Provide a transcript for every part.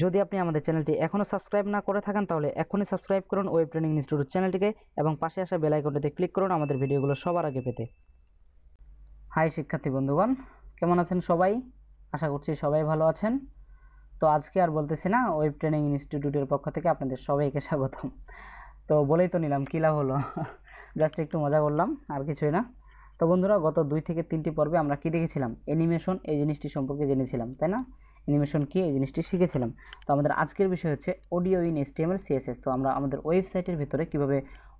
যদি আপনি আমাদের চ্যানেলটি এখনও সাবস্ক্রাইব না করে থাকেন, তাহলে এখনই সাবস্ক্রাইব করুন ওয়েব ট্রেনিং ইনস্টিটিউট চ্যানেলটিকে এবং পাশে আসা বেল আইকনটিতে ক্লিক করুন আমাদের ভিডিওগুলো সবার আগে পেতে। হাই শিক্ষার্থী বন্ধুগণ, কেমন আছেন সবাই? আশা করছি সবাই ভালো আছেন। তো আজকে আর বলতেছি না, ওয়েব ট্রেনিং ইনস্টিটিউটের পক্ষ থেকে আপনাদের সবাইকে স্বাগতম। তো বলেই তো নিলাম, কী লাভ হলো? জাস্ট একটু মজা করলাম, আর কিছুই না। তো বন্ধুরা, গত দুই থেকে তিনটি পর্বে আমরা কী দেখেছিলাম? অ্যানিমেশন এই জিনিসটি সম্পর্কে জেনেছিলাম, তাই না? অ্যানিমেশন কি এই জিনিসটি শিখেছিলাম। তো আমাদের আজকের বিষয় হচ্ছে অডিও ইন এসটিএমএল সিএসএস। তো আমরা আমাদের ওয়েবসাইটের ভিতরে কীভাবে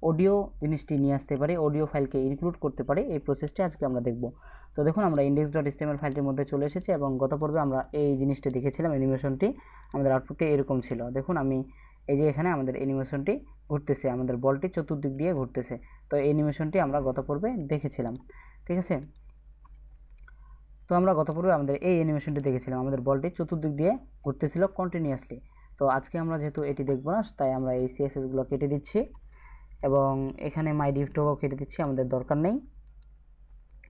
অডিও জিনিসটি নিয়ে আসতে পারি, অডিও ফাইলকে ইনক্লুড করতে পারি, এই প্রসেসটি আজকে আমরা দেখব। তো দেখুন, আমরা ইন্ডেক্স ডট এসটিএমএল ফাইলটির মধ্যে চলে এসেছি এবং গত পর্বে আমরা এই জিনিসটি দেখেছিলাম অ্যানিমেশনটি আমাদের আউটপুটটি এরকম ছিল। দেখুন, আমি এই যে এখানে আমাদের অ্যানিমেশনটি ঘুরতেছে, আমাদের বলটি চতুর্দিক দিয়ে ঘুরতেছে। তো এই অ্যানিমেশনটি আমরা গত পর্বে দেখেছিলাম। ঠিক আছে? তো আমরা গত পর্বে আমাদের এই অ্যানিমেশনটি দেখেছিলাম। আমাদের বলটি চতুর্দিক দিয়ে ঘুরতেছিল কন্টিনিউয়াসলি তো আজকে আমরা যেহেতু এটি দেখব না, তাই আমরা এই সিএসএসগুলো কেটে দিচ্ছি এবং এখানে মাই ডিফটও কেটে দিচ্ছি, আমাদের দরকার নেই।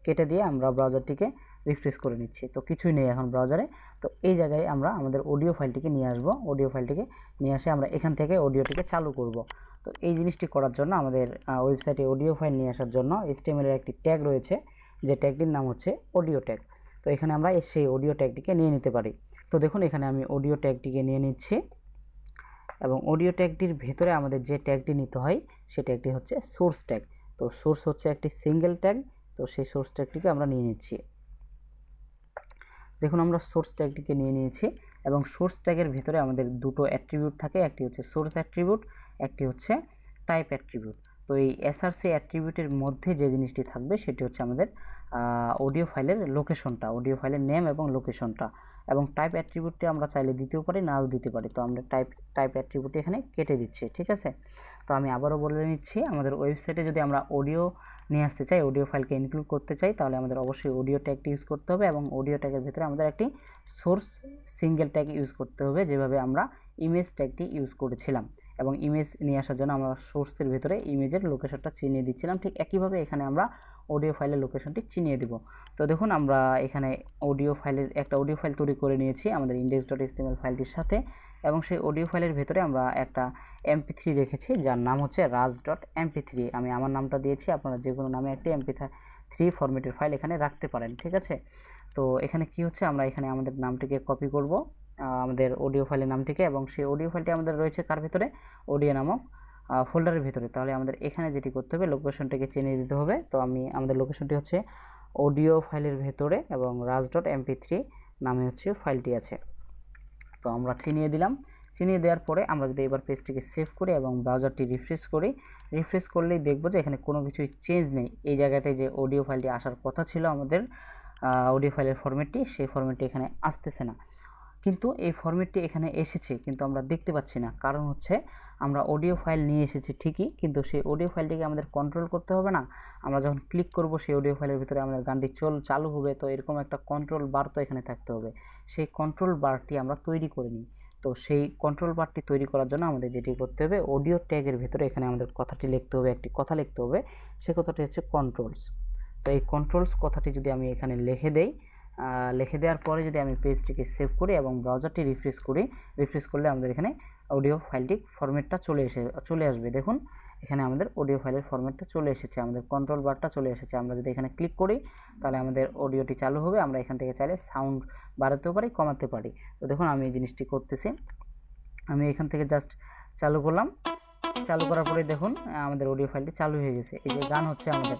কেটে দিয়ে আমরা ব্রাউজারটিকে রিফ্রেশ করে নিচ্ছি। তো কিছুই নেই এখন ব্রাউজারে তো এই জায়গায় আমরা আমাদের অডিও ফাইলটিকে নিয়ে আসব। অডিও ফাইলটিকে নিয়ে আসে আমরা এখান থেকে অডিওটিকে চালু করব। তো এই জিনিসটি করার জন্য আমাদের ওয়েবসাইটে অডিও ফাইল নিয়ে আসার জন্য এর একটি ট্যাগ রয়েছে। যে ট্যাগটির নাম হচ্ছে অডিও ট্যাগ তো এখানে আমরা সেই অডিও ট্যাগটিকে নিয়ে নিতে পারি। তো দেখুন, এখানে আমি অডিও ট্যাগটিকে নিয়ে নিচ্ছি এবং অডিও ট্যাগটির ভেতরে আমাদের যে ট্যাগটি নিতে হয়, সে ট্যাগটি হচ্ছে সোর্স ট্যাগ তো সোর্স হচ্ছে একটি সিঙ্গেল ট্যাগ তো সেই সোর্স ট্যাগটিকে আমরা নিয়ে নিচ্ছি। দেখুন, আমরা সোর্স ট্যাগটিকে নিয়ে নিয়েছি এবং সোর্স ট্যাগের ভিতরে আমাদের দুটো অ্যাট্রিবিউট থাকে, একটি হচ্ছে সোর্স অ্যাট্রিবিউট একটি হচ্ছে টাইপ অ্যাট্রিবিউট তো এই এসআরসি অ্যাট্রিবিউটের মধ্যে যে জিনিসটি থাকবে সেটি হচ্ছে আমাদের অডিও ফাইলের লোকেশনটা অডিও ফাইলের নেম এবং লোকেশনটা এবং টাইপ অ্যাট্রিবিউটটি আমরা চাইলে দিতেও পারি, নাও দিতে পারি। তো আমরা টাইপ টাইপ অ্যাট্রিবিউটটি এখানে কেটে দিচ্ছি, ঠিক আছে? তো আমি আবারও বলে নিচ্ছি, আমাদের ওয়েবসাইটে যদি আমরা অডিও নিয়ে আসতে চাই অডিও ফাইলকে ইনক্লুড করতে চাই, তাহলে আমাদের অবশ্যই অডিও ট্যাগটি ইউজ করতে হবে এবং অডিও ট্যাগের ভিতরে আমাদের একটি সোর্স সিঙ্গেল ট্যাগ ইউজ করতে হবে, যেভাবে আমরা ইমেজ ট্যাগটি ইউজ করেছিলাম। এবং ইমেজ নিয়ে আসার জন্য আমরা সোর্সের ভিতরে ইমেজের লোকেশনটা চিনিয়ে দিচ্ছিলাম। ঠিক একইভাবে এখানে আমরা অডিও ফাইলের লোকেশনটি চিনিয়ে দিব। তো দেখুন, আমরা এখানে অডিও ফাইলের একটা অডিও ফাইল তৈরি করে নিয়েছি আমাদের ইন্ডেক্স ডট এসটিএমএল ফাইলটির সাথে এবং সেই অডিও ফাইলের ভেতরে আমরা একটা এমপি থ্রি রেখেছি, যার নাম হচ্ছে রাজ ডট এমপি থ্রি আমি আমার নামটা দিয়েছি, আপনারা যে কোনো নামে একটি এমপি থ্রি ফরম্যাটের ফাইল এখানে রাখতে পারেন, ঠিক আছে? তো এখানে কি হচ্ছে, আমরা এখানে আমাদের নামটিকে কপি করব। আমাদের অডিও ফাইলের নামটিকে এবং সেই অডিও ফাইলটি আমাদের রয়েছে কার ভিতরে? অডিও নামক ফোল্ডারের ভিতরে। তাহলে আমাদের এখানে যেটি করতে হবে লোকেশনটিকে চিনিয়ে দিতে হবে। তো আমি, আমাদের লোকেশনটি হচ্ছে অডিও ফাইলের ভেতরে এবং রাজ ডট এমপি থ্রি নামে হচ্ছে ফাইলটি আছে। তো আমরা চিনিয়ে দিলাম। চিনিয়ে দেওয়ার পরে আমরা যদি এবার পেজটিকে সেভ করি এবং ব্রাউজারটি রিফ্রেশ করি রিফ্রেশ করলেই দেখব যে এখানে কোনো কিছুই চেঞ্জ নেই। এই জায়গাটায় যে অডিও ফাইলটি আসার কথা ছিল আমাদের অডিও ফাইলের ফরম্যাটটি সেই ফরম্যাটটি এখানে আসতেছে না। কিন্তু এই ফরম্যাটটি এখানে এসেছে, কিন্তু আমরা দেখতে পাচ্ছি না। কারণ হচ্ছে আমরা অডিও ফাইল নিয়ে এসেছি ঠিকই, কিন্তু সেই অডিও ফাইলটিকে আমাদের কন্ট্রোল করতে হবে না। আমরা যখন ক্লিক করব, সেই অডিও ফাইলের ভিতরে আমাদের গানটি চল, চালু হবে, তো এরকম একটা কন্ট্রোল বার তো এখানে থাকতে হবে। সেই কন্ট্রোল বারটি আমরা তৈরি করে নিই। তো সেই কন্ট্রোল বারটি তৈরি করার জন্য আমাদের যেটি করতে হবে অডিও ট্যাগের ভিতরে এখানে আমাদের কথাটি লিখতে হবে, একটি কথা লিখতে হবে, সে কথাটি হচ্ছে কন্ট্রোলস তো এই কন্ট্রোলস কথাটি যদি আমি এখানে লিখে দেই লিখে দেওয়ার পরে যদি আমি পেজটিকে সেভ করি এবং ব্রাউজারটি রিফ্রেশ করি, রিফ্রেশ করলে আমাদের এখানে অডিও ফাইলটি ফরম্যাটটা চলে এসে, চলে আসবে। দেখুন, এখানে আমাদের অডিও ফাইলের ফরম্যাটটা চলে এসেছে, আমাদের কন্ট্রোল বারটা চলে এসেছে। আমরা যদি এখানে ক্লিক করি, তাহলে আমাদের অডিওটি চালু হবে। আমরা এখান থেকে চাইলে সাউন্ড বাড়াতেও পারি কমাতে পারি। তো দেখুন, আমি এই জিনিসটি করতেছি। আমি এখান থেকে জাস্ট চালু করলাম। চালু করার পরে দেখুন, আমাদের অডিও ফাইলটি চালু হয়ে গেছে। এই যে গান হচ্ছে আমাদের।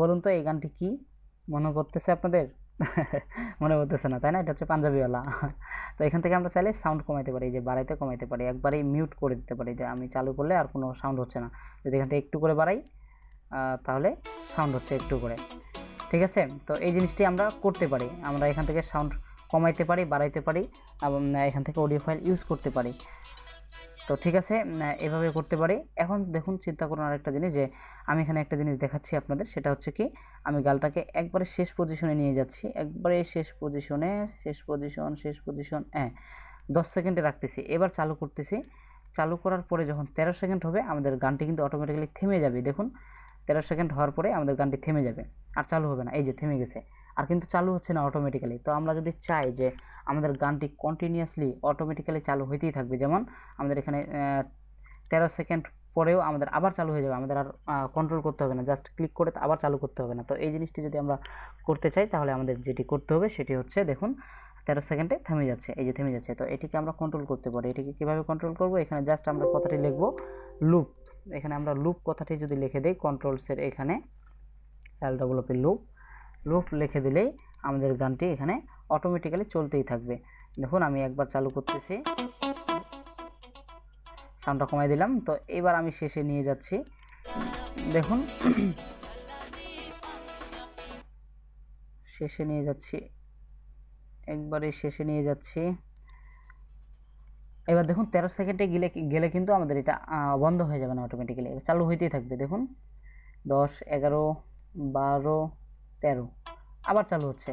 বলুন তো, এই গানটি কি মনে করতেছে আপনাদের? মনে করতেছে না, তাই না? এটা হচ্ছে পাঞ্জাবিওয়ালা। তো এখান থেকে আমরা চাইলে সাউন্ড কমাইতে পারি যে বাড়াইতে কমাইতে পারি, একবারেই মিউট করে দিতে পারি, যে আমি চালু করলে আর কোনো সাউন্ড হচ্ছে না। যদি এখান থেকে একটু করে বাড়াই তাহলে সাউন্ড হচ্ছে একটু করে। ঠিক আছে? তো এই জিনিসটি আমরা করতে পারি, আমরা এখান থেকে সাউন্ড কমাইতে পারি, বাড়াইতে পারি, এবং এখান থেকে অডিও ফাইল ইউজ করতে পারি। তো ঠিক আছে এভাবে করতে পারি। এখন দেখুন, চিন্তা করুন আরেকটা জিনিস যে, আমি এখানে একটা জিনিস দেখাচ্ছি আপনাদের, সেটা হচ্ছে কি, আমি গালটাকে একবারে শেষ পজিশনে নিয়ে যাচ্ছি। একবারে শেষ পজিশনে শেষ পজিশন শেষ পজিশন হ্যাঁ দশ সেকেন্ডে রাখতেছি। এবার চালু করতেছি। চালু করার পরে যখন তেরো সেকেন্ড হবে, আমাদের গানটি কিন্তু অটোমেটিক্যালি থেমে যাবে। দেখুন, তেরো সেকেন্ড হওয়ার পরে আমাদের গানটি থেমে যাবে। আর চালু হবে না, এই যে থেমে গেছে। আর কিন্তু চালু হচ্ছে না অটোমেটিক্যালি তো আমরা যদি চাই যে আমাদের গানটি কন্টিনিউয়াসলি অটোমেটিক্যালি চালু হইতেই থাকবে, যেমন আমাদের এখানে তেরো সেকেন্ড পরেও আমাদের আবার চালু হয়ে যাবে, আমাদের আর কন্ট্রোল করতে হবে না জাস্ট ক্লিক করে আবার চালু করতে হবে না। তো এই জিনিসটি যদি আমরা করতে চাই, তাহলে আমাদের যেটি করতে হবে সেটি হচ্ছে, দেখুন, তেরো সেকেন্ডে থেমে যাচ্ছে, এই যে থেমে যাচ্ছে। তো এটিকে আমরা কন্ট্রোল করতে পারি। এটিকে কীভাবে কন্ট্রোল করব? এখানে জাস্ট আমরা কথাটি লিখব লুপ এখানে আমরা লুপ কথাটি যদি লিখে দিই কন্ট্রোলসের এখানে এল ডব্লপি লুপ লুপ লিখে দিলেই আমাদের গানটি এখানে অটোমেটিক্যালি চলতেই থাকবে। দেখুন, আমি একবার চালু করতেছি। সাউন্ডটা কমাই দিলাম। তো এবার আমি শেষে নিয়ে যাচ্ছি। দেখুন, শেষে নিয়ে যাচ্ছি। একবারে শেষে নিয়ে যাচ্ছি। এবার দেখুন, তেরো সেকেন্ডে গেলে গেলে কিন্তু আমাদের এটা বন্ধ হয়ে যাবে না অটোমেটিক্যালি চালু হইতেই থাকবে। দেখুন, দশ, এগারো, বারো তেরো। আবার চালু হচ্ছে।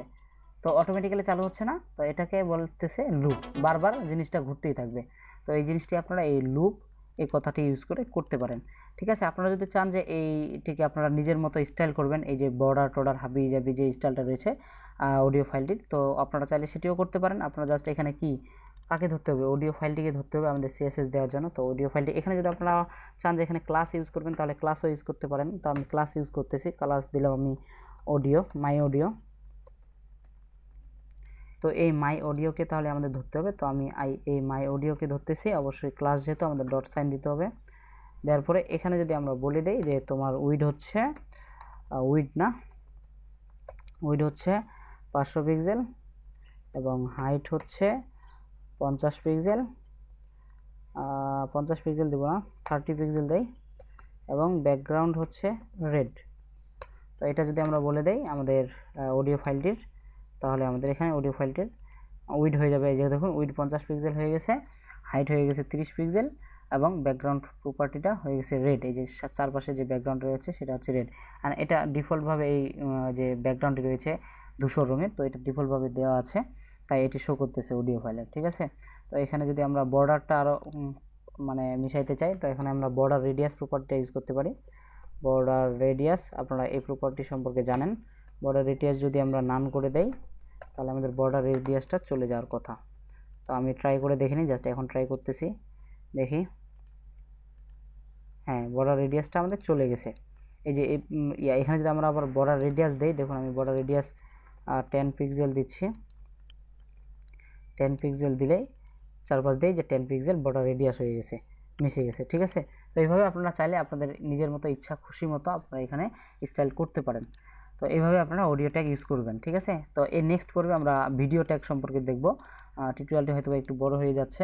তো অটোমেটিক্যালি চালু হচ্ছে না? তো এটাকে বলতেছে লুপ বারবার জিনিসটা ঘুরতেই থাকবে। তো এই জিনিসটি আপনারা এই লুপ এই কথাটি ইউজ করে করতে পারেন। ঠিক আছে? আপনারা যদি চান যে এইটিকে আপনারা নিজের মতো স্টাইল করবেন, এই যে বর্ডার টর্ডার হাবি জাবি যে স্টাইলটা রয়েছে অডিও ফাইলটির তো আপনারা চাইলে সেটিও করতে পারেন। আপনারা জাস্ট এখানে কি কাকে ধরতে হবে? অডিও ফাইলটিকে ধরতে হবে আমাদের সিএসএস দেওয়ার জন্য। তো অডিও ফাইলটি এখানে যদি আপনারা চান যে এখানে ক্লাস ইউজ করবেন, তাহলে ক্লাসও ইউজ করতে পারেন। তো আমি ক্লাস ইউজ করতেছি। ক্লাস দিলাম আমি অডিও মাই অডিও তো এই মাই অডিওকে তাহলে আমাদের ধরতে হবে। তো আমি আই, এই মাই অডিওকে ধরতেছি। অবশ্যই ক্লাস যেহেতু আমাদের ডট সাইন দিতে হবে। দেওয়ার পরে এখানে যদি আমরা বলে দেই যে তোমার উইড হচ্ছে উইড না উইড হচ্ছে পাঁচশো পিক্সেল এবং হাইট হচ্ছে পঞ্চাশ পিক্সেল পঞ্চাশ পিক্সেল দেবো না থার্টি পিক্সেল দেয় এবং ব্যাকগ্রাউন্ড হচ্ছে রেড তো এটা যদি আমরা বলে দেই আমাদের অডিও ফাইলটির তাহলে আমাদের এখানে অডিও ফাইলটির উইড হয়ে যাবে এই যে দেখুন উইড পঞ্চাশ পিক্সেল হয়ে গেছে হাইট হয়ে গেছে তিরিশ পিক্সেল এবং ব্যাকগ্রাউন্ড প্রপার্টিটা হয়ে গেছে রেড এই যে চারপাশে যে ব্যাকগ্রাউন্ড রয়েছে সেটা হচ্ছে রেড আর এটা ডিফল্টভাবে এই যে ব্যাকগ্রাউন্ডটি রয়েছে ধূসর রঙের তো এটা ডিফল্টভাবে দেওয়া আছে, তাই এটি শো করতেছে অডিও ফাইলে ঠিক আছে? তো এখানে যদি আমরা বর্ডারটা আরও মানে মিশাইতে চাই, তো এখানে আমরা বর্ডার রেডিয়াস প্রপার্টিটা ইউজ করতে পারি। বর্ডার রেডিয়াস আপনারা এই প্রপার্টি সম্পর্কে জানেন। বর্ডার রেডিয়াস যদি আমরা নান করে দেই, তাহলে আমাদের বর্ডার রেডিয়াসটা চলে যাওয়ার কথা। তো আমি ট্রাই করে দেখিনি জাস্ট এখন ট্রাই করতেছি। দেখি। হ্যাঁ বর্ডার রেডিয়াসটা আমাদের চলে গেছে। এই যে এখানে যদি আমরা আবার বর্ডার রেডিয়াস দেই, দেখুন আমি বর্ডার রেডিয়াস টেন পিক্সেল দিচ্ছি। টেন পিক্সেল দিলেই চারপাশ দিয়ে যে টেন পিক্সেল বর্ডার রেডিয়াস হয়ে গেছে, মিশে গেছে, ঠিক আছে? তো এইভাবে আপনারা চাইলে আপনাদের নিজের মতো ইচ্ছা, খুশি মতো আপনারা এখানে স্টাইল করতে পারেন। তো এইভাবে আপনারা অডিও ট্যাগ ইউজ করবেন, ঠিক আছে? তো এই নেক্সট পর্বে আমরা ভিডিও ট্যাগ সম্পর্কে দেখব। টিউটোরিয়ালটি হয়তো একটু বড় হয়ে যাচ্ছে।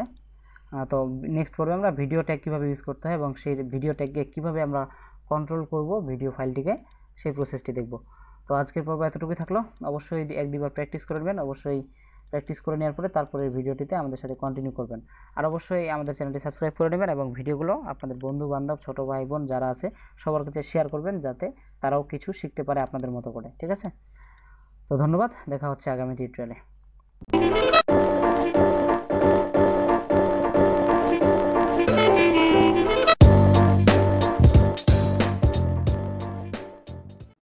তো নেক্সট পর্বে আমরা ভিডিও ট্যাগ কীভাবে ইউজ করতে হয় এবং সেই ভিডিও ট্যাগকে কীভাবে আমরা কন্ট্রোল করব ভিডিও ফাইলটিকে সেই প্রসেসটি দেখব। তো আজকের পর্ব এতটুকুই থাকল। অবশ্যই এক দুবার প্র্যাকটিস করবেন অবশ্যই প্র্যাকটিস করে নেওয়ার পরে তারপরে ভিডিওটিতে আমাদের সাথে কন্টিনিউ করবেন। আর অবশ্যই আমাদের চ্যানেলটি সাবস্ক্রাইব করে নেবেন এবং ভিডিওগুলো আপনাদের বন্ধু বান্ধব ছোটো ভাই বোন যারা আছে, সবার কাছে শেয়ার করবেন যাতে তারাও কিছু শিখতে পারে আপনাদের মতো করে। ঠিক আছে? তো ধন্যবাদ, দেখা হচ্ছে আগামী টিউটোরিয়ালে